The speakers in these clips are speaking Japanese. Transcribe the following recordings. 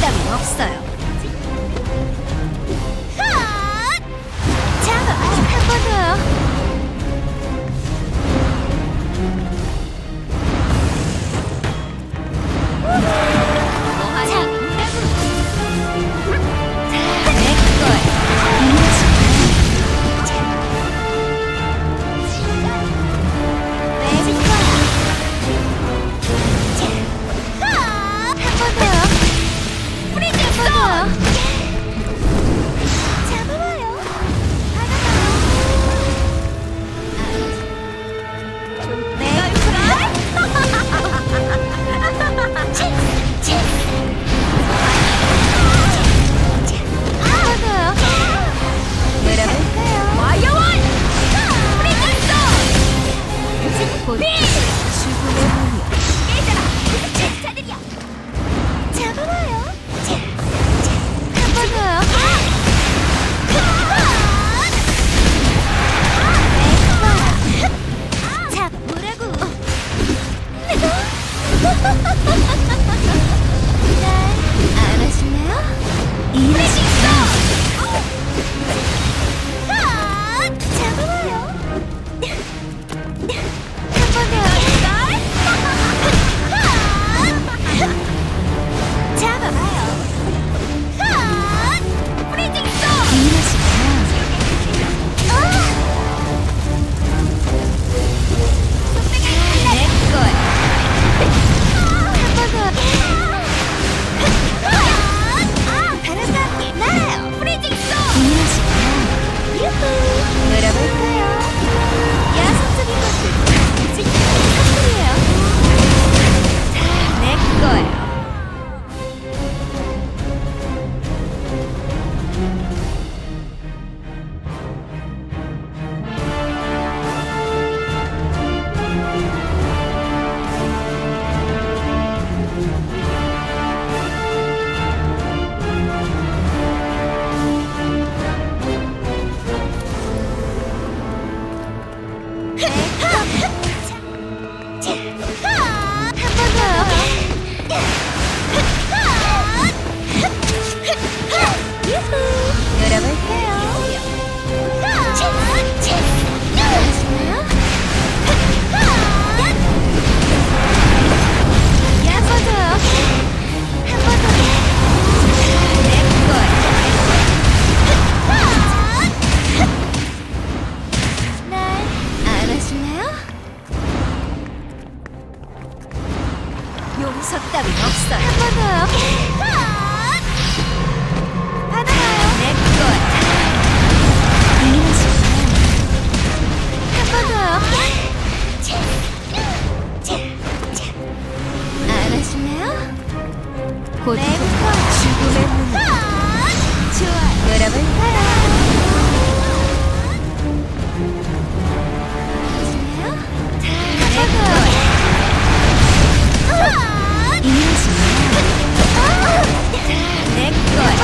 따윈 없어요. こっち곧 죽음의 문. 좋아. 열어볼까요? 하실래요? 한 번 더요. 내 거야.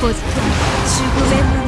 고통 죽음의 문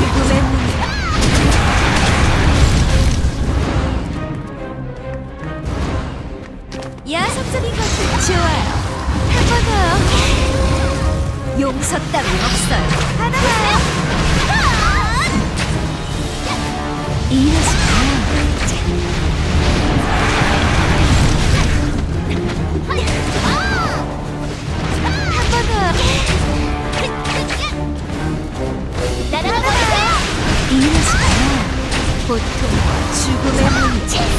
죽음의 문이야. 야속적인 것들 좋아요. 이러시면 보통 죽음의 문이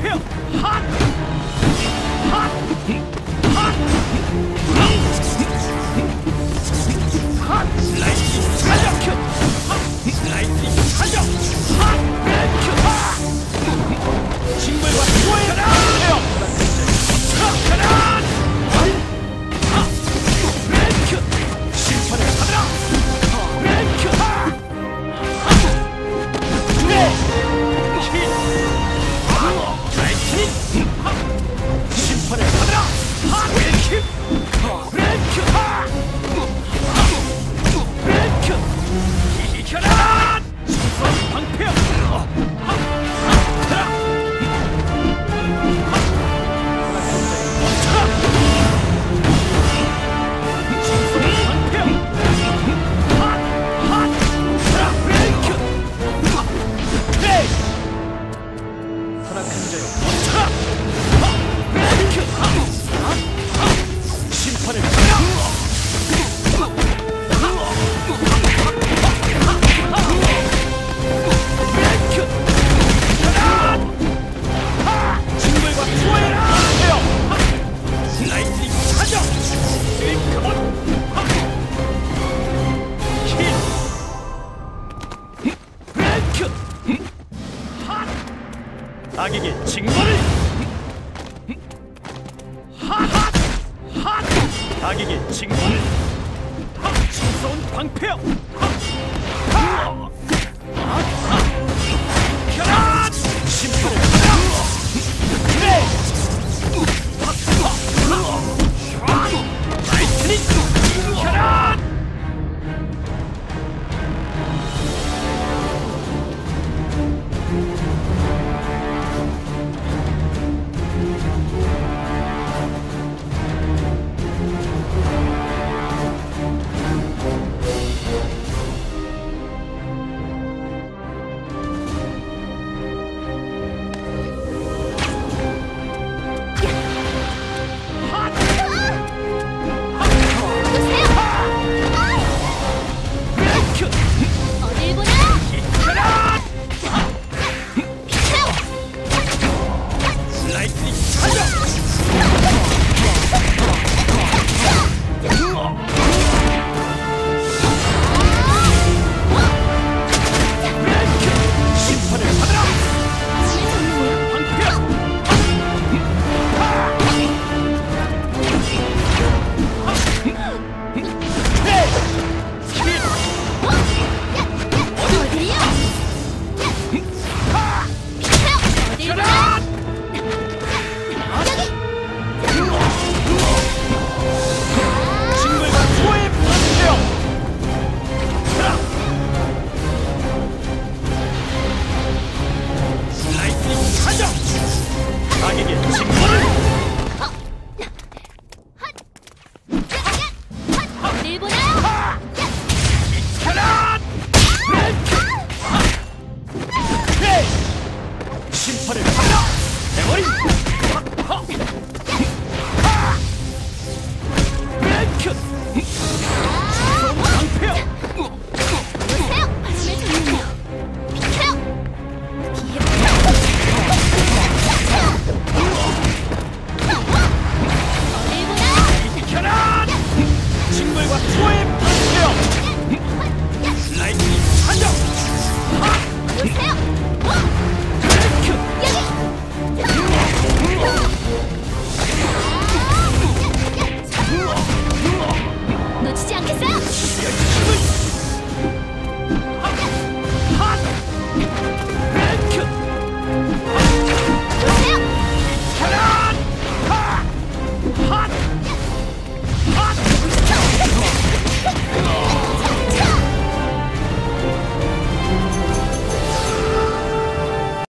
听哈哈哈哈哈哈哈来原谅听